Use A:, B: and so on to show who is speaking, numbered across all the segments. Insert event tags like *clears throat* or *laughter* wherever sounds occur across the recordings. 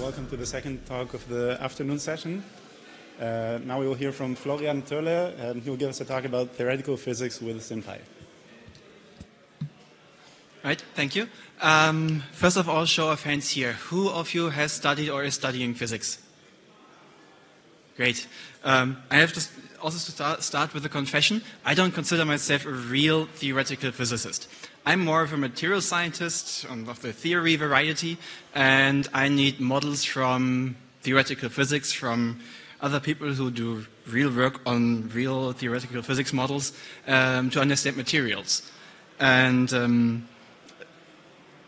A: welcome to the second talk of the afternoon session. Uh, now we will hear from Florian Thöle, and he will give us a talk about theoretical physics with SymPy.
B: Right, thank you. Um, first of all, show of hands here. Who of you has studied or is studying physics? Great. Um, I have to also start, start with a confession. I don't consider myself a real theoretical physicist. I'm more of a material scientist of the theory variety, and I need models from theoretical physics, from other people who do real work on real theoretical physics models um, to understand materials. And um,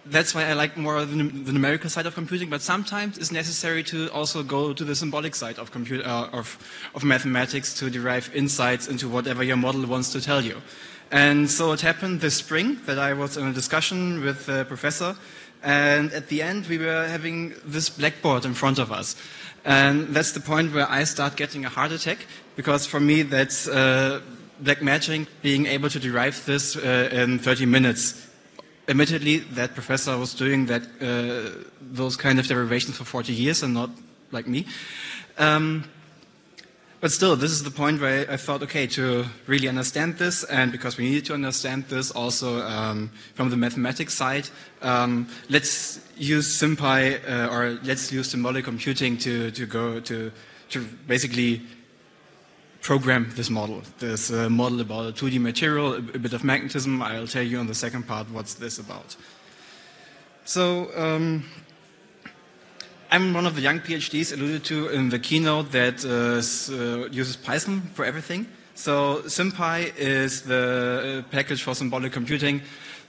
B: that's why I like more the, the, numerical side of computing, but sometimes it's necessary to also go to the symbolic side of, computer, uh, of, of mathematics to derive insights into whatever your model wants to tell you. And so it happened this spring that I was in a discussion with a professor, and at the end we were having this blackboard in front of us. And that's the point where I start getting a heart attack, because for me that's uh, black magic, being able to derive this uh, in 30 minutes. Admittedly, that professor was doing that, uh, those kind of derivations for 40 years and not like me. Um, but still, this is the point where I thought, okay, to really understand this, and because we needed to understand this also um, from the mathematics side, um, let's use SymPy uh, or let's use symbolic computing to, to go to, to basically program this model, this uh, model about a 2D material, a, a, bit of magnetism. I'll tell you on the second part what's this about. So um, I'm one of the young PhDs alluded to in the keynote that uh, uh, uses Python for everything. So SymPy is the package for symbolic computing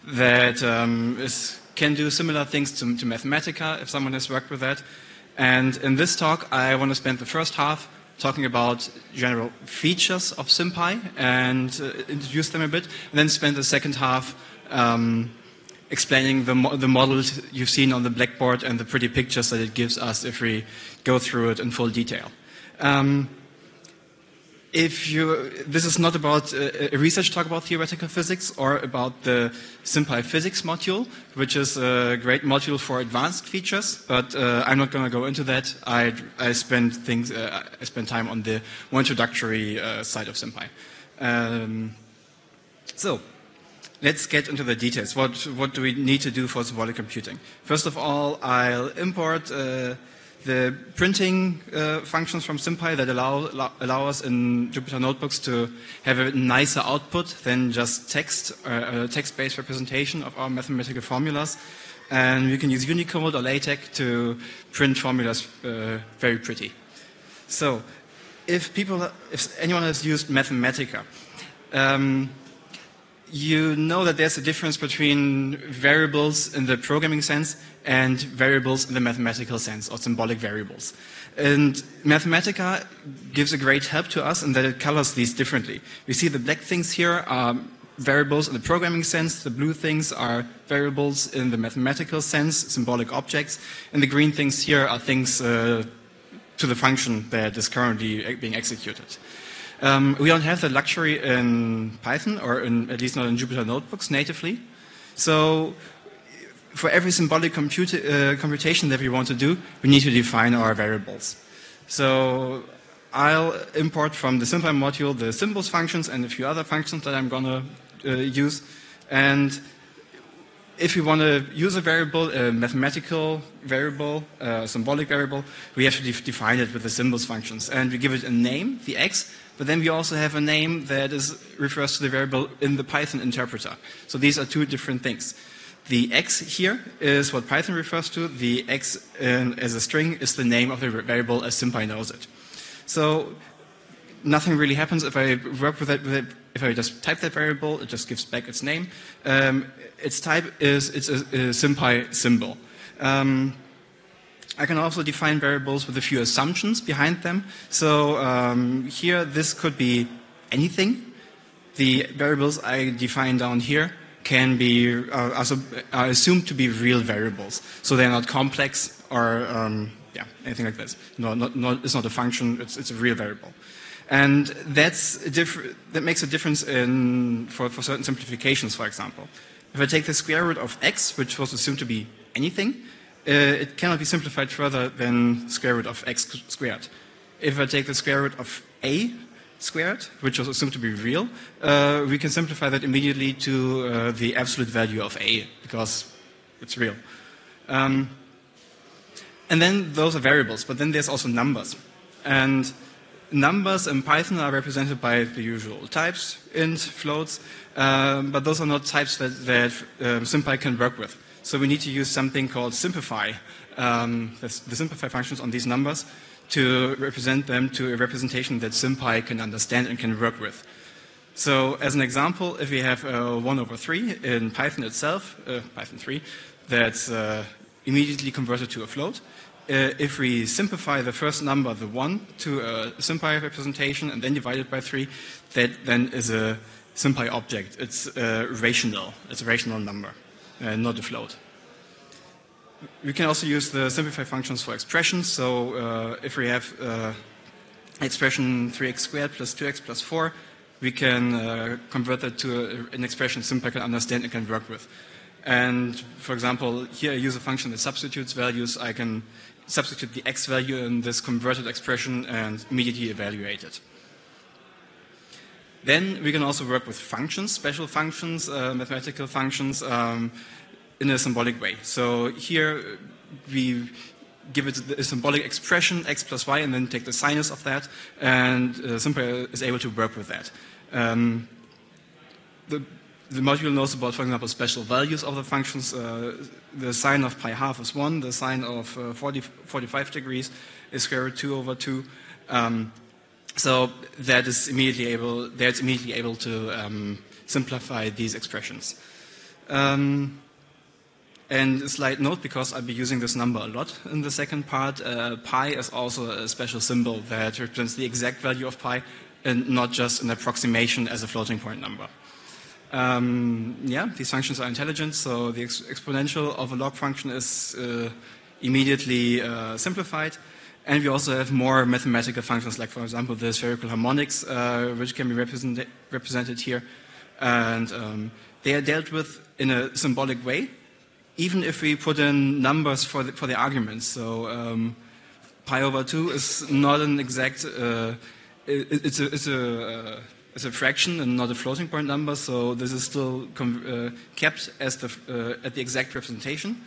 B: that um, is, can do similar things to, to Mathematica, if someone has worked with that. And in this talk, I want to spend the first half talking about general features of SymPy and uh, introduce them a bit, and then spend the second half um, explaining the, mo the models you've seen on the blackboard and the pretty pictures that it gives us if we go through it in full detail. Um, if you, this is not about a, research talk about theoretical physics or about the SymPy physics module, which is a great module for advanced features, but uh, I'm not going to go into that. I, I spend things, uh, I spend time on the more introductory uh, side of SymPy. Um, so, let's get into the details. What, what do we need to do for symbolic computing? First of all, I'll import uh, the printing uh, functions from SymPy that allow, allow us in Jupyter Notebooks to have a nicer output than just text, uh, text-based representation of our mathematical formulas. And we can use Unicode or LaTeX to print formulas uh, very pretty. So, if people, if anyone has used Mathematica, um, you know that there's a difference between variables in the programming sense and variables in the mathematical sense, or symbolic variables. And Mathematica gives a great help to us in that it colors these differently. We see the black things here are variables in the programming sense, the blue things are variables in the mathematical sense, symbolic objects, and the green things here are things uh, to the function that is currently being executed. Um, we don't have the luxury in Python, or in, at least not in Jupyter Notebooks natively. So for every symbolic uh, computation that we want to do, we need to define our variables. So I'll import from the SymPy module the symbols functions and a few other functions that I'm going to uh, use. And if we want to use a variable, a mathematical variable, a symbolic variable, we have to de define it with the symbols functions. And we give it a name, the x, but then we also have a name that is, refers to the variable in the Python interpreter. So these are two different things. The x here is what Python refers to. The x in, as a string is the name of the variable as SymPy knows it. So nothing really happens if I work with it, with it. If I just type that variable, it just gives back its name. Um, its type is it's a, a SymPy symbol. Um, I can also define variables with a few assumptions behind them. So um, here, this could be anything. The variables I define down here can be uh, assumed to be real variables. So they're not complex or um, yeah, anything like this. No, not, not, it's not a function, it's, it's a real variable. And that's that makes a difference in, for, for certain simplifications, for example. If I take the square root of x, which was assumed to be anything, uh, it cannot be simplified further than square root of x squared. If I take the square root of a squared, which was assumed to be real, uh, we can simplify that immediately to uh, the absolute value of a, because it's real. Um, and then those are variables, but then there's also numbers. And numbers in Python are represented by the usual types, int, floats, um, but those are not types that, that um, SymPy can work with. So we need to use something called sympify, um, the, the sympify functions on these numbers to represent them to a representation that SymPy can understand and can work with. So as an example, if we have uh, 1 over 3 in Python itself, uh, Python 3, that's uh, immediately converted to a float, uh, if we sympify the first number, the 1, to a SymPy representation and then divide it by 3, that then is a SymPy object. It's uh, rational. It's a rational number, uh, not a float. We can also use the sympify functions for expressions. So uh, if we have uh, expression 3x squared plus 2x plus 4, we can uh, convert that to a, an expression SymPy can understand and can work with. And for example, here I use a function that substitutes values. I can substitute the x value in this converted expression and immediately evaluate it. Then we can also work with functions, special functions, uh, mathematical functions, um, in a symbolic way. So here we give it a symbolic expression, x plus y, and then take the sinus of that, and uh, is able to work with that. Um, the, the, module knows about, for example, special values of the functions. Uh, the sine of pi half is 1, the sine of uh, 40, 45 degrees is square root 2 over 2. Um, so that is immediately able, that's immediately able to um, simplify these expressions. Um, and a slight note, because I'll be using this number a lot in the second part, uh, pi is also a special symbol that represents the exact value of pi and not just an approximation as a floating point number. Um, yeah, these functions are intelligent, so the ex exponential of a log function is uh, immediately uh, simplified. And we also have more mathematical functions, like, for example, the spherical harmonics, uh, which can be represent represented here. And um, they are dealt with in a symbolic way, even if we put in numbers for the, for the arguments. So um, pi over 2 is not an exact, uh, it, it's, a, it's, a, it's a fraction and not a floating point number, so this is still uh, kept as the, uh, at the exact representation.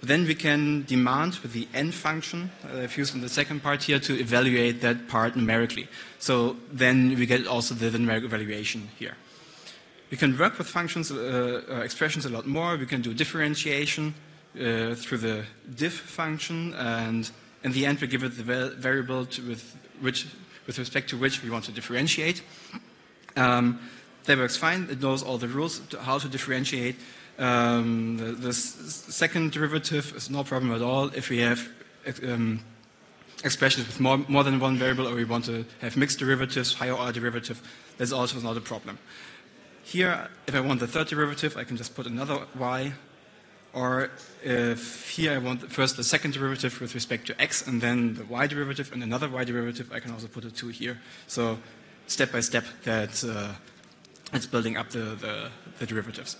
B: But then we can demand with the n function, uh, I've used in the second part here, to evaluate that part numerically. So then we get also the numeric evaluation here. We can work with functions, uh, uh, expressions a lot more. We can do differentiation uh, through the diff function, and in the end, we give it the variable with, which, with respect to which we want to differentiate. Um, that works fine. It knows all the rules to how to differentiate. Um, the, the second derivative is no problem at all if we have um, expressions with more, more than one variable or we want to have mixed derivatives, higher order derivative, that's also not a problem. Here, if I want the third derivative, I can just put another y. Or if here I want first the second derivative with respect to x and then the y derivative and another y derivative, I can also put a 2 here. So step by step that uh, it's building up the, the, the derivatives.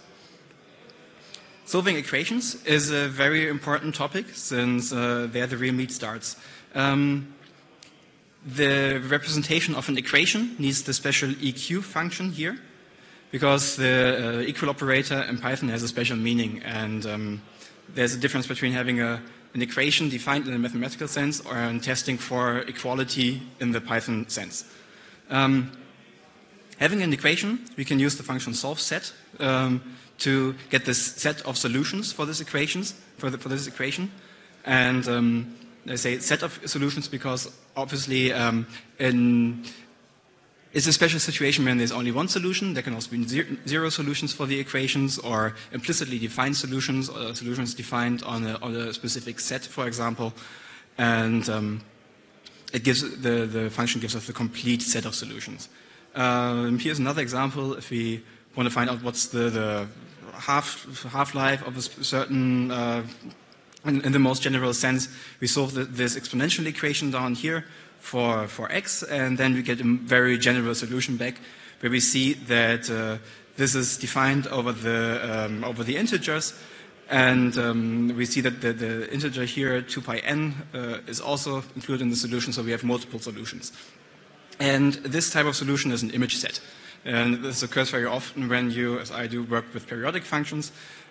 B: Solving equations is a very important topic since uh, there the real meat starts. Um, the representation of an equation needs the special EQ function here because the uh, equal operator in Python has a special meaning, and um, there's a difference between having a, an equation defined in a mathematical sense or testing for equality in the Python sense. Um, having an equation, we can use the function solveset um, to get this set of solutions for this equations for, the, for this equation, and um, I say set of solutions because obviously um, in it's a special situation when there's only one solution. There can also be zero solutions for the equations or implicitly defined solutions or solutions defined on a, on a specific set, for example. And um, it gives the, the function gives us the complete set of solutions. Um, here's another example. If we want to find out what's the, the half, half-life of a certain, uh, in, in, the most general sense, we solve the, this exponential equation down here for, for x, and then we get a very general solution back where we see that uh, this is defined over the, um, over the integers. And um, we see that the, the, integer here, 2 pi n, uh, is also included in the solution, so we have multiple solutions. And this type of solution is an image set. And this occurs very often when you, as I do, work with periodic functions.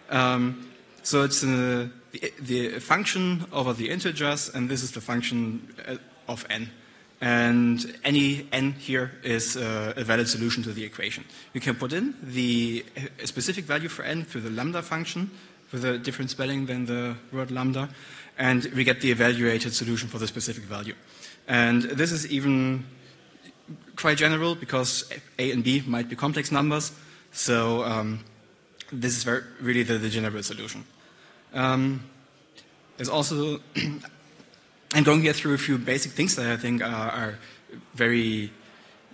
B: Um, so it's uh, the, the, function over the integers, and this is the function uh, of n. And any n here is uh, a valid solution to the equation. You can put in the specific value for n through the lambda function with a different spelling than the word lambda, and we get the evaluated solution for the specific value. And this is even quite general because a and b might be complex numbers, so um, this is very, really the, the, general solution. Um, there's also, *clears throat* I'm going here through a few basic things that I think are, are very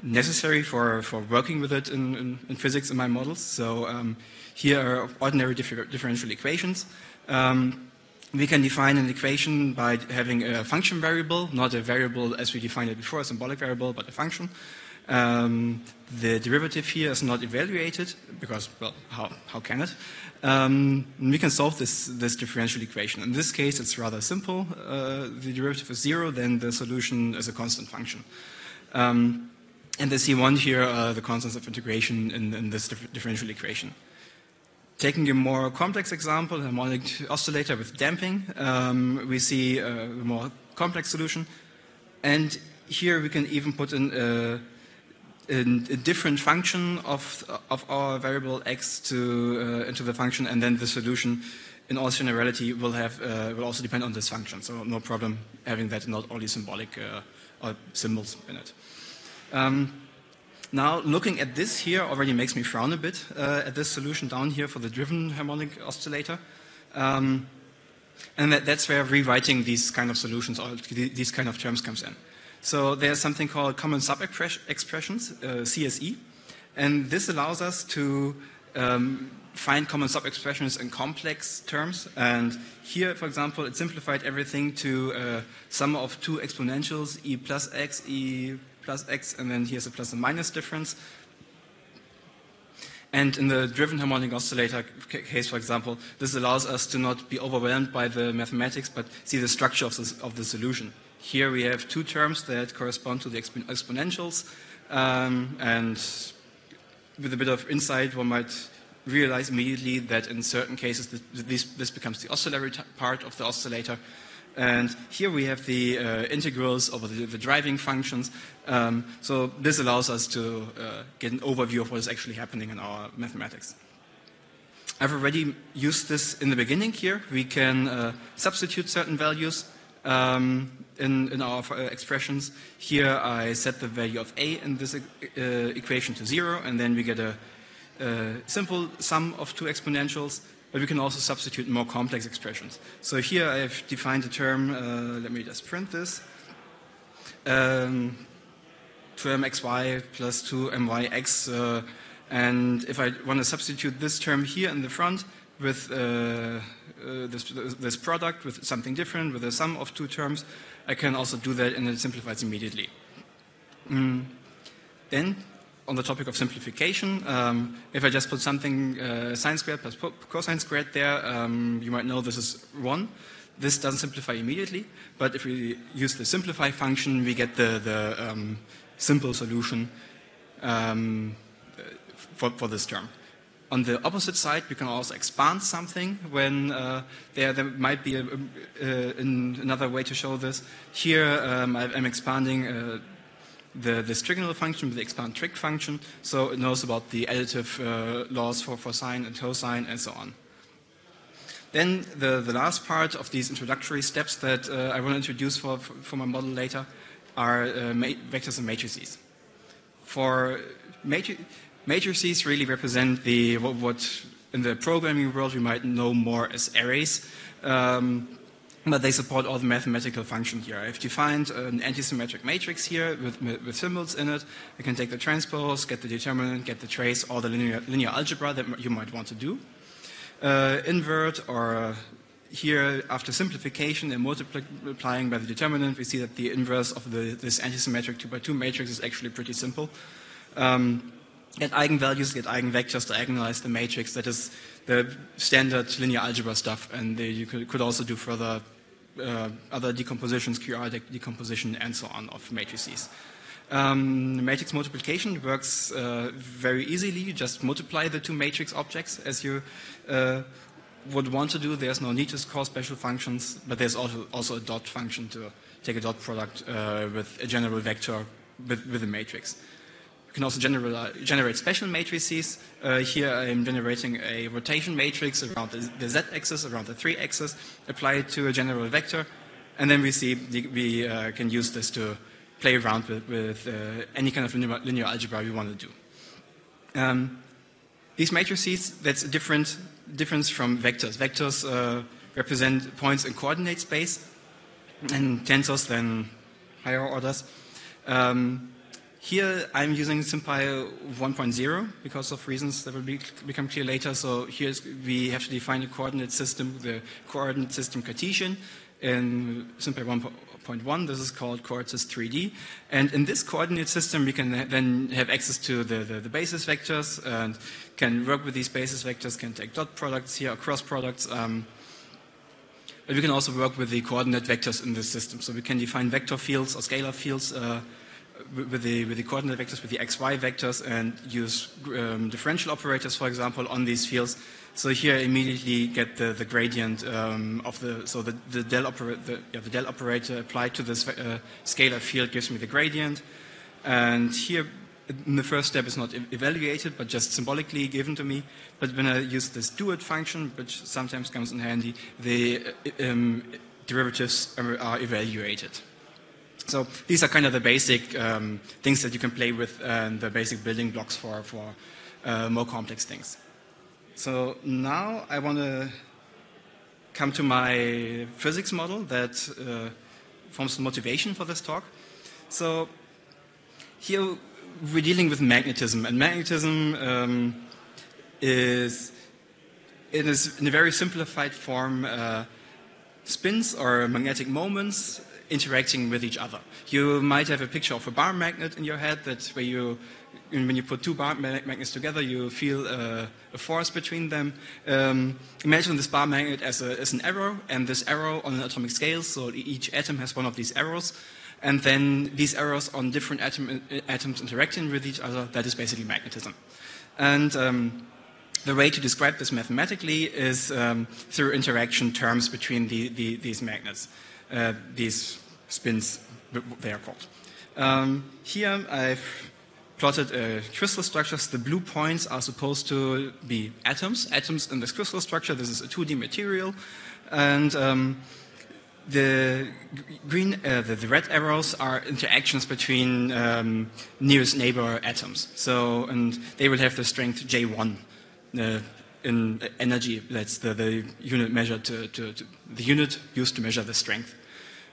B: necessary for, for working with it in, in, in physics in my models. So um, here are ordinary differ differential equations. Um, we can define an equation by having a function variable, not a variable as we defined it before, a symbolic variable, but a function. Um, the derivative here is not evaluated because, well, how, how can it? Um, we can solve this, this differential equation. In this case, it's rather simple. Uh, the derivative is zero, then the solution is a constant function. Um, and the C1 here are the constants of integration in, in this differential equation. Taking a more complex example, a harmonic oscillator with damping, um, we see a more complex solution. And here we can even put in a, a, a different function of, of our variable x to, uh, into the function, and then the solution in all generality will, have, uh, will also depend on this function. So no problem having that not only symbolic uh, or symbols in it. Um, now, looking at this here already makes me frown a bit uh, at this solution down here for the driven harmonic oscillator. Um, and that, that's where rewriting these kind of solutions or these kind of terms comes in. So there's something called common sub-expressions, uh, CSE, and this allows us to um, find common sub-expressions in complex terms. And here, for example, it simplified everything to a uh, sum of two exponentials, e plus x, e plus x, and then here's a plus and minus difference. And in the driven harmonic oscillator case, for example, this allows us to not be overwhelmed by the mathematics, but see the structure of, this, of the solution. Here we have two terms that correspond to the exp exponentials, um, and with a bit of insight, one might realize immediately that in certain cases this, this becomes the oscillatory part of the oscillator, and here we have the uh, integrals over the, the driving functions. Um, so this allows us to uh, get an overview of what is actually happening in our mathematics. I've already used this in the beginning here. We can uh, substitute certain values um, in, in, our uh, expressions. Here I set the value of a in this uh, equation to zero, and then we get a, a simple sum of two exponentials but we can also substitute more complex expressions. So here I have defined a term, uh, let me just print this, um, 2mxy plus 2myx, uh, and if I want to substitute this term here in the front with uh, uh, this, this, product with something different, with a sum of two terms, I can also do that and it simplifies immediately. Mm. Then on the topic of simplification, um, if I just put something uh, sine squared plus cosine squared there, um, you might know this is 1. This doesn't simplify immediately, but if we use the simplify function, we get the, the um, simple solution um, for, for this term. On the opposite side, we can also expand something when uh, there, there might be a, a, another way to show this. Here, um, I'm expanding uh, the, the function with the expand trig function, so it knows about the additive uh, laws for, for sine and cosine and so on. Then the, the last part of these introductory steps that uh, I want to introduce for, for my model later are uh, vectors and matrices. For matri matrices really represent the what, what, in the programming world we might know more as arrays. Um, but they support all the mathematical functions here. I've defined an antisymmetric matrix here with, with, symbols in it. I can take the transpose, get the determinant, get the trace, all the linear, linear algebra that you might want to do. Uh, invert or uh, here after simplification and multiplying by the determinant, we see that the inverse of the, this antisymmetric 2 by 2 matrix is actually pretty simple. Um, get eigenvalues, get eigenvectors, diagonalize the matrix. That is the standard linear algebra stuff, and you could, could, also do further uh, other decompositions, QR decomposition, and so on of matrices. Um, matrix multiplication works uh, very easily. You just multiply the two matrix objects as you uh, would want to do. There's no need to call special functions, but there's also, also a dot function to take a dot product uh, with a general vector with, with a matrix. Can also generate special matrices. Uh, here I'm generating a rotation matrix around the, the z-axis, around the 3-axis, apply it to a general vector, and then we see the, we uh, can use this to play around with, with uh, any kind of linear, linear, algebra we want to do. Um, these matrices, that's a different difference from vectors. Vectors uh, represent points in coordinate space, and tensors then higher orders. Um, here I'm using SymPy 1.0 because of reasons that will be, become clear later. So here we have to define a coordinate system, the coordinate system Cartesian in SymPy 1.1. This is called Coordinates 3D. And in this coordinate system, we can then have access to the, the, the, basis vectors and can work with these basis vectors, can take dot products here cross products. Um, but we can also work with the coordinate vectors in this system. So we can define vector fields or scalar fields uh, with, the, with the coordinate vectors, with the xy vectors, and use um, differential operators, for example, on these fields so here I immediately get the, the gradient um, of the, so the, the, del the, yeah, the del operator applied to this uh, scalar field gives me the gradient. And here, in the first step, is not evaluated, but just symbolically given to me. But when I use this doit function, which sometimes comes in handy, the um, derivatives are evaluated. So these are kind of the basic um, things that you can play with and the basic building blocks for, for uh, more complex things. So now I want to come to my physics model that uh, forms the motivation for this talk. So here we're dealing with magnetism, and magnetism um, is, it is in a very simplified form uh, spins or magnetic moments interacting with each other. You might have a picture of a bar magnet in your head that where you when you put two bar magnets together, you feel uh, a force between them. Um, imagine this bar magnet as, a, as, an arrow, and this arrow on an atomic scale, so each atom has one of these arrows, and then these arrows on different atom, atoms interacting with each other, that is basically magnetism. And um, the way to describe this mathematically is um, through interaction terms between the, the, these magnets, uh, these spins, they are called. Um, here I've plotted uh, crystal structures. The blue points are supposed to be atoms, atoms in this crystal structure. This is a 2D material. And um, the green, uh, the, the, red arrows are interactions between um, nearest neighbor atoms. So, and they will have the strength J1 uh, in energy. That's the, the unit measured to, to, to, the unit used to measure the strength.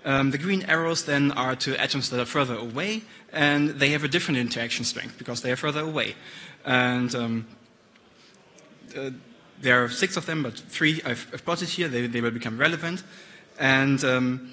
B: Um, the green arrows then are to atoms that are further away, and they have a different interaction strength because they are further away. And um, uh, there are six of them, but three I've, I've plotted here. They, they, will become relevant. And um,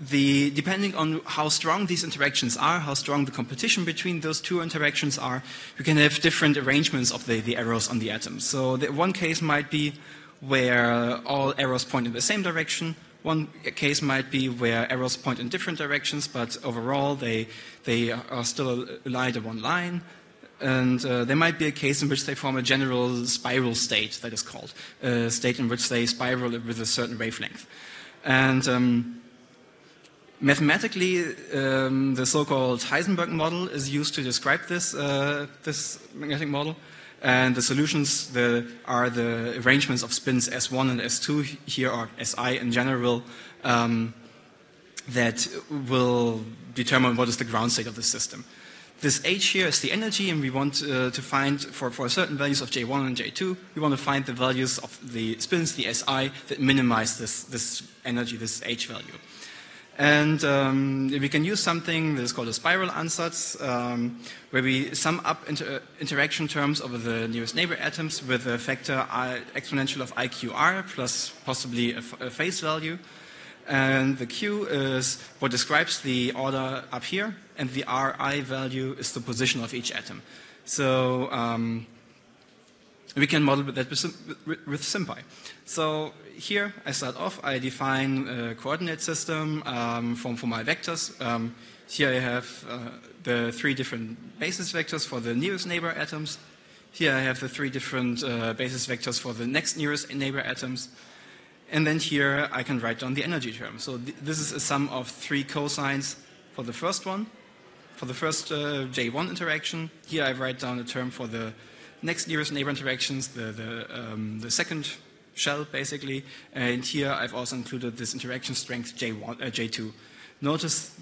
B: the, depending on how strong these interactions are, how strong the competition between those two interactions are, you can have different arrangements of the, the arrows on the atoms. So the, one case might be where all arrows point in the same direction, one case might be where arrows point in different directions, but overall they, they are still aligned in one line. And uh, there might be a case in which they form a general spiral state, that is called, a state in which they spiral with a certain wavelength. And um, mathematically, um, the so-called Heisenberg model is used to describe this, uh, this magnetic model. And the solutions the, are the arrangements of spins S1 and S2 here, or Si in general, um, that will determine what is the ground state of the system. This H here is the energy, and we want uh, to find, for, for certain values of J1 and J2, we want to find the values of the spins, the Si, that minimize this, this energy, this H value. And um, we can use something that is called a spiral ansatz, um, where we sum up inter interaction terms over the nearest neighbor atoms with a factor I, exponential of IQR plus possibly a, phase value. And the Q is what describes the order up here, and the RI value is the position of each atom. So um, we can model that with, with, with SymPy. So here I start off, I define a coordinate system um, from, for my vectors. Um, here I have uh, the three different basis vectors for the nearest neighbor atoms. Here I have the three different uh, basis vectors for the next nearest neighbor atoms. And then here I can write down the energy term. So th this is a sum of three cosines for the first one. For the first uh, J1 interaction, here I write down a term for the next nearest neighbor interactions, the, the, um, the second shell basically. And here I've also included this interaction strength J1, uh, J2. Notice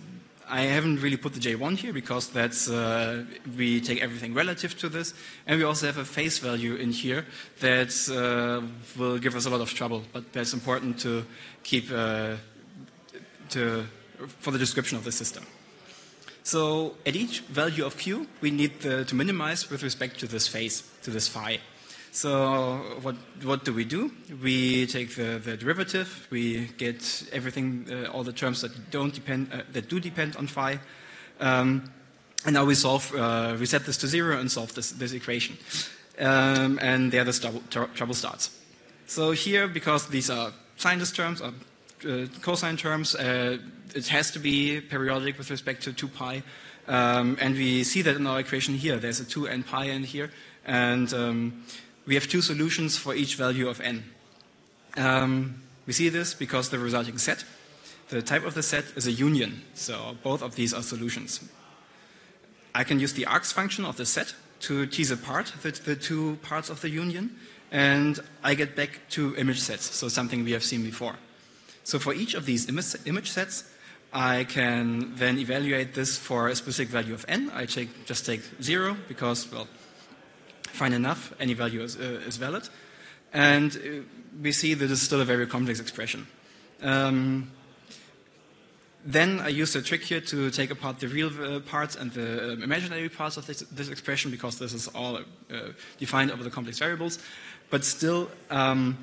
B: I haven't really put the J1 here because that's, uh, we take everything relative to this. And we also have a phase value in here that uh, will give us a lot of trouble, but that's important to keep uh, to, for the description of the system. So at each value of q, we need the, to minimize with respect to this phase, to this phi. So what, what do we do? We take the, the derivative, we get everything, uh, all the terms that don't depend, uh, that do depend on phi, um, and now we solve, uh, we set this to zero and solve this, this equation. Um, and there the trouble, starts. So here, because these are sinus terms, or uh, cosine terms, uh, it has to be periodic with respect to 2 pi. Um, and we see that in our equation here. There's a 2 n pi in here. And um, we have two solutions for each value of n. Um, we see this because the resulting set, the type of the set is a union, so both of these are solutions. I can use the args function of the set to tease apart the, the two parts of the union, and I get back two image sets, so something we have seen before. So for each of these image, image sets, I can then evaluate this for a specific value of n. I take, just take zero because, well, fine enough, any value is, uh, is valid. And uh, we see that it's still a very complex expression. Um, then I use a trick here to take apart the real uh, parts and the um, imaginary parts of this, this, expression because this is all uh, defined over the complex variables. But still, um,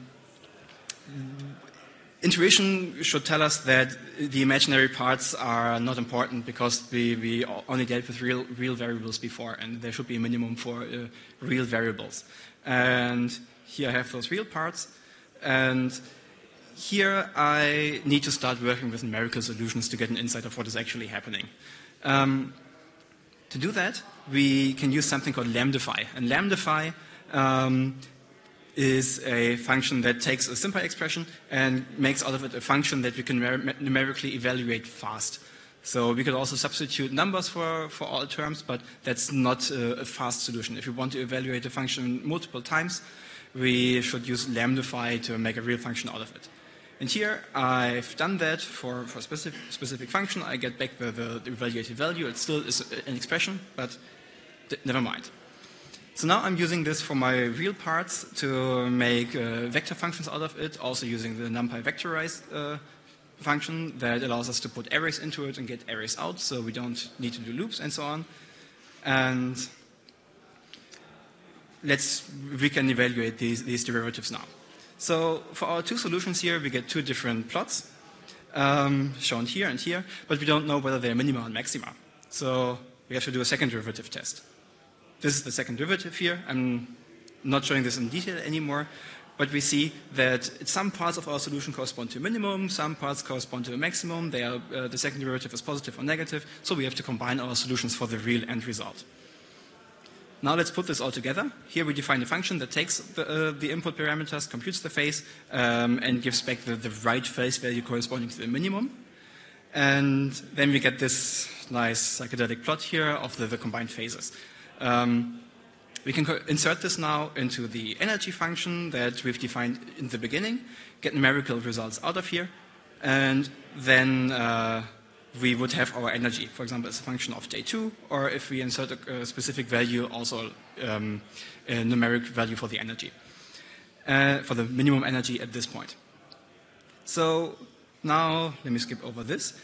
B: intuition should tell us that the imaginary parts are not important because we, we only dealt with real, real variables before and there should be a minimum for uh, real variables. And here I have those real parts and here I need to start working with numerical solutions to get an insight of what is actually happening. Um, to do that, we can use something called lambdify. And lambdify um, is a function that takes a SymPy expression and makes out of it a function that we can numerically evaluate fast. So we could also substitute numbers for, for all terms, but that's not a, fast solution. If we want to evaluate a function multiple times, we should use lambdify to make a real function out of it. And here I've done that for, for a specific, specific function. I get back the, the evaluated value. It still is an expression, but never mind. So now I'm using this for my real parts to make uh, vector functions out of it, also using the NumPy vectorized uh, function that allows us to put arrays into it and get arrays out, so we don't need to do loops and so on. And let's, we can evaluate these, these derivatives now. So for our two solutions here, we get two different plots, um, shown here and here, but we don't know whether they're minima and maxima. So we have to do a second derivative test. This is the second derivative here. I'm not showing this in detail anymore, but we see that some parts of our solution correspond to a minimum, some parts correspond to a maximum. they Are, uh, the second derivative is positive or negative, so we have to combine our solutions for the real end result. Now let's put this all together. Here we define a function that takes the, uh, the input parameters, computes the phase, um, and gives back the, the right phase value corresponding to the minimum. And then we get this nice psychedelic plot here of the, the combined phases. Um, we can insert this now into the energy function that we've defined in the beginning, get numerical results out of here, and then uh, we would have our energy, for example, as a function of J2, or if we insert a, a specific value, also um, a numeric value for the energy, uh, for the minimum energy at this point. So now, let me skip over this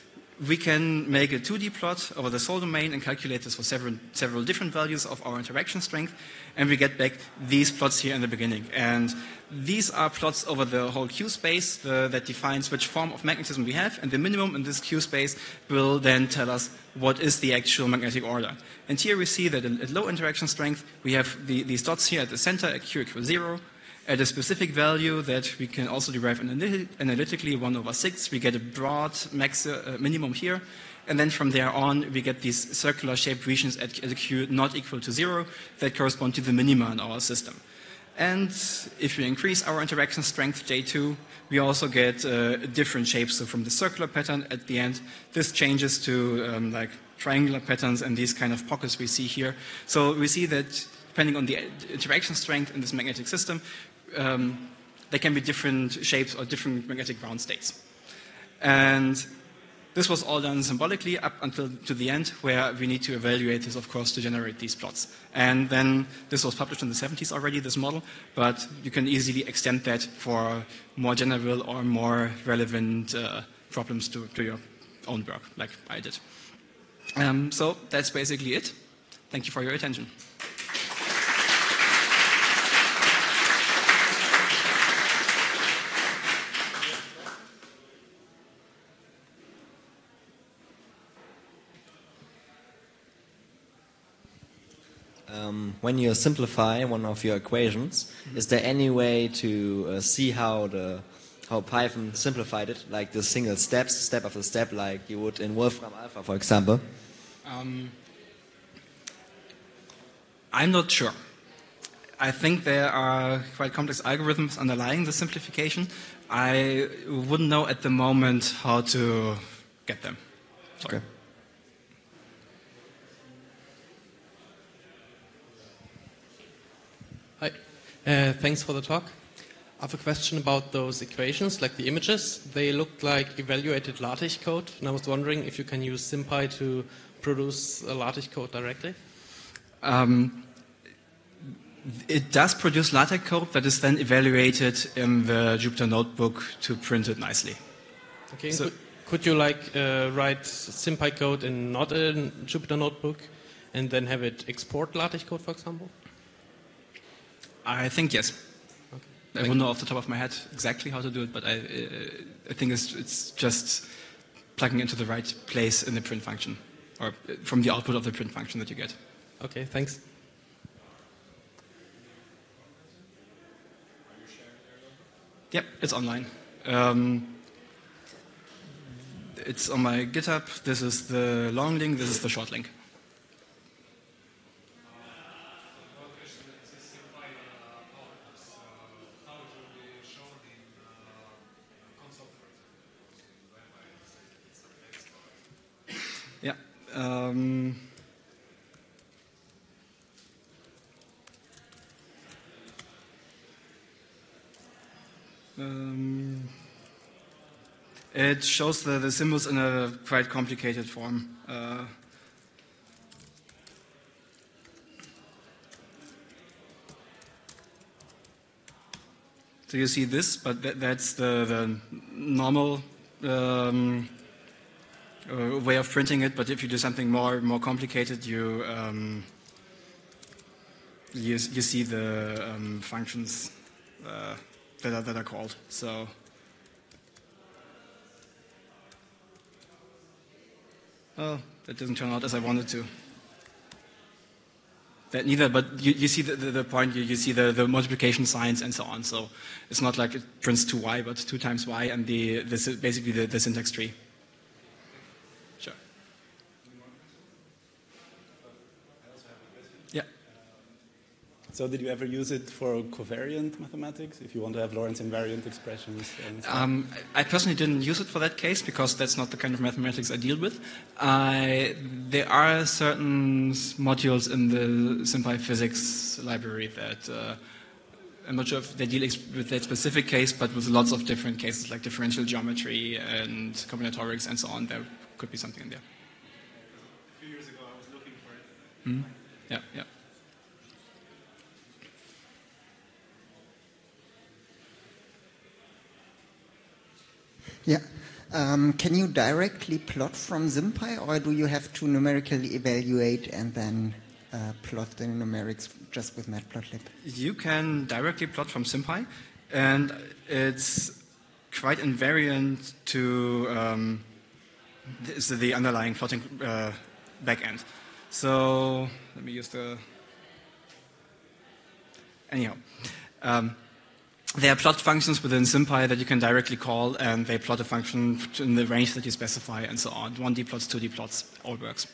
B: we can make a 2D plot over the Sol domain and calculate this for several, several different values of our interaction strength, and we get back these plots here in the beginning. And these are plots over the whole Q space the, that defines which form of magnetism we have, and the minimum in this Q space will then tell us what is the actual magnetic order. And here we see that at low interaction strength, we have the, these dots here at the center at Q equals zero, at a specific value that we can also derive analytically 1 over 6. We get a broad max, uh, minimum here. And then from there on, we get these circular shaped regions at, q not equal to 0 that correspond to the minima in our system. And if we increase our interaction strength, J2, we also get uh, different shapes. So from the circular pattern at the end, this changes to um, like triangular patterns and these kind of pockets we see here. So we see that depending on the interaction strength in this magnetic system, um, there can be different shapes or different magnetic ground states. And this was all done symbolically up until to the end, where we need to evaluate this, of course, to generate these plots. And then this was published in the 70s already, this model, but you can easily extend that for more general or more relevant uh, problems to, to, your own work, like I did. Um, so that's basically it. Thank you for your attention.
C: um, when you simplify one of your equations, mm-hmm. is there any way to uh, see how the how Python simplified it, like the single steps, step after step, like you would in Wolfram Alpha, for example? Um,
B: I'm not sure. I think there are quite complex algorithms underlying the simplification. I wouldn't know at the moment how to get them. Sorry. Okay.
D: Uh, thanks for the talk. I have a question about those equations, like the images. They look like evaluated LaTeX code, and I was wondering if you can use SymPy to produce a LaTeX code directly. Um,
B: it does produce LaTeX code that is then evaluated in the Jupyter Notebook to print it nicely.
D: Okay. So, could, could, you like uh, write SymPy code in not a Jupyter Notebook, and then have it export LaTeX code, for example?
B: I think yes. Okay. I wouldn't know off the top of my head exactly how to do it, but I, uh, I think it's, it's just plugging into the right place in the print function, or uh, from the output of the print function that you get.
D: Okay, thanks.
B: Yep, it's online. Um, it's on my GitHub. This is the long link, this is the short link. Um, um, it shows the, the, symbols in a quite complicated form. Uh, so you see this, but that, that's the, the normal um, uh, way of printing it, but if you do something more more complicated, you um, you, you, see the um, functions uh, that, are, that are called. So. Oh, that doesn't turn out as I wanted to. That neither, but you, you see the, the, the point, you, you, see the, the multiplication signs and so on. So it's not like it prints 2y, but 2 times y, and the, this is basically the, the syntax tree.
A: So did you ever use it for covariant mathematics, if you want to have Lorentz invariant expressions?
B: Um, I personally didn't use it for that case because that's not the kind of mathematics I deal with. Uh, there are certain modules in the SymPy physics library that uh, I'm not sure if they deal with that specific case, but with lots of different cases like differential geometry and combinatorics and so on, there could be something in there.
A: A few years ago, I was looking for it.
B: Mm -hmm. Yeah, yeah.
E: Yeah. Um, can you directly plot from SymPy, or do you have to numerically evaluate and then uh, plot the numerics just with Matplotlib?
B: You can directly plot from SymPy, and it's quite invariant to um, the, the underlying plotting uh, backend. So let me use the anyhow. Um, there are plot functions within SymPy that you can directly call, and they plot a function in the range that you specify, and so on. 1D plots, 2D plots, all works.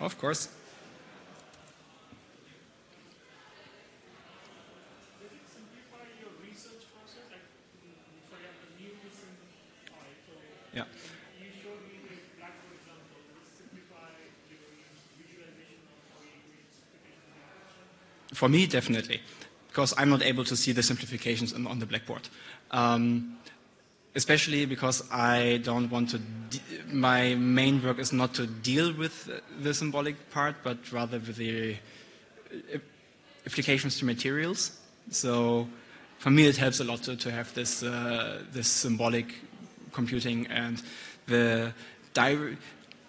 B: Of course. Yeah. For me, definitely, because I'm not able to see the simplifications on the blackboard. Um, especially because I don't want to. my main work is not to deal with the symbolic part, but rather with the uh, applications to materials. So, for me, it helps a lot to, to have this uh, this symbolic computing and the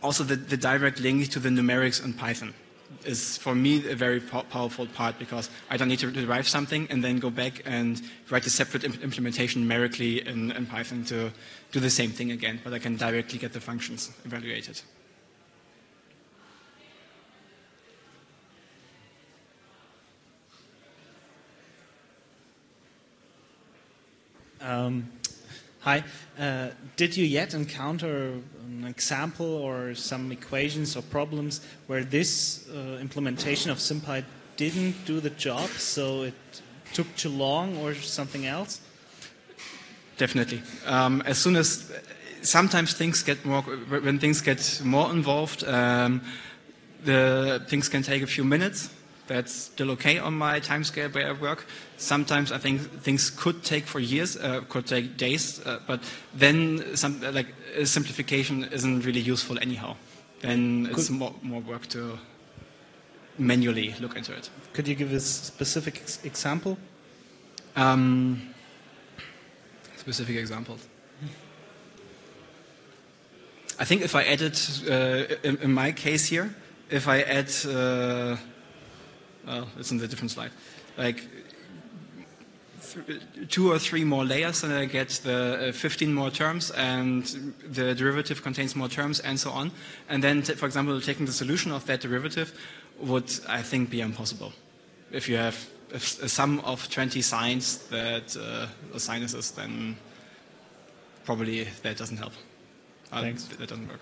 B: also the, the direct link to the numerics in Python is for me a very po powerful part because I don't need to derive something and then go back and write a separate imp implementation numerically in, in, Python to do the same thing again, but I can directly get the functions evaluated.
F: Um, Hi. Uh, did you yet encounter an example or some equations or problems where this uh, implementation of SymPy didn't do the job, so it took too long or something else?
B: Definitely. Um, as soon as sometimes things get more, when things get more involved, um, the things can take a few minutes that's still okay on my timescale where I work. Sometimes I think things could take for years, uh, could take days, uh, but then some like simplification isn't really useful anyhow. Then it's more, more work to manually look into it.
F: Could you give a specific ex example?
B: Um, specific examples. I think if I added, uh, in, in, my case here, if I add uh, well, it's in the different slide. Like two or three more layers, and I get the uh, 15 more terms, and the derivative contains more terms, and so on. And then, for example, taking the solution of that derivative would, I think, be impossible. If you have a, sum of 20 sines that uh, are sinuses, then probably that doesn't help.
F: Uh, Thanks.
B: That doesn't work.